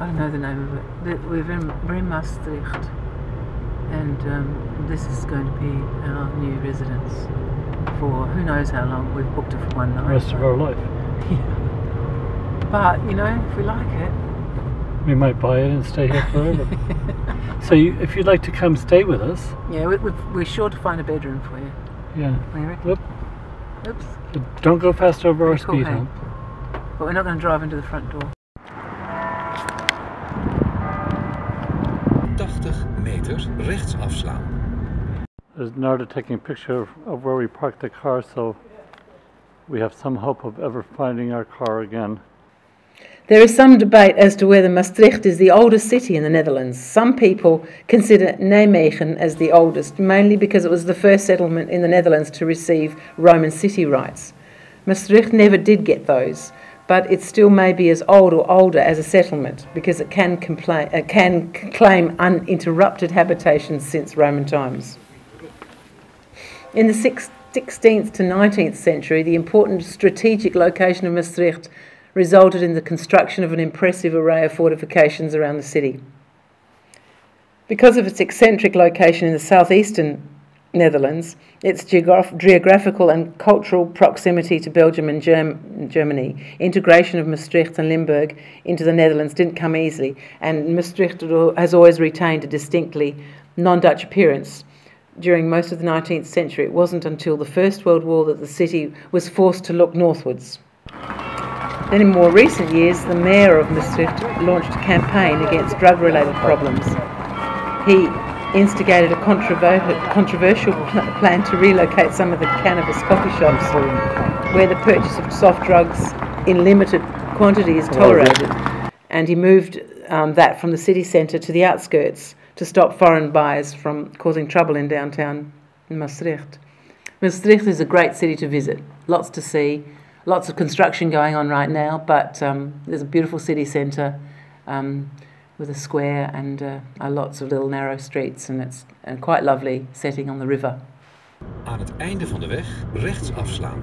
I don't know the name of it. The- We're in, we're in Maastricht, and um, this is going to be our new residence for who knows how long. We've booked it for one The night. rest of our life. Yeah. But you know, if we like it, We might buy it and stay here forever. so you, if you'd like to come stay with us, yeah, we, we're sure to find a bedroom for you. yeah, You. Oops. don't go fast over our Pretty cool, speed hump. But we're not going to drive into the front door. 80 meter rechts afslaan. There's Narda taking a picture of, of where we parked the car, so we have some hope of ever finding our car again. There is some debate as to whether Maastricht is the oldest city in the Netherlands. Some people consider Nijmegen as the oldest, mainly because it was the first settlement in the Netherlands to receive Roman city rights. Maastricht never did get those, but it still may be as old or older as a settlement because it can, uh, can claim uninterrupted habitation since Roman times. In the 16th to 19th century, the important strategic location of Maastricht resulted in the construction of an impressive array of fortifications around the city. Because of its eccentric location in the southeastern Netherlands, its geograph- geographical and cultural proximity to Belgium and Germ- Germany, integration of Maastricht and Limburg into the Netherlands didn't come easily, and Maastricht has always retained a distinctly non Dutch appearance. During most of the 19th century, it wasn't until the First World War that the city was forced to look northwards. Then, in more recent years, the mayor of Maastricht launched a campaign against drug related problems. He instigated a controversial plan to relocate some of the cannabis coffee shops where the purchase of soft drugs in limited quantity is tolerated. And he moved um, that from the city centre to the outskirts to stop foreign buyers from causing trouble in downtown Maastricht. Maastricht is a great city to visit, lots to see, lots of construction going on right now, but um, there's a beautiful city centre um, with a square and uh, lots of little narrow streets and it's a quite lovely setting on the river. Aan het einde van de weg rechts afslaan.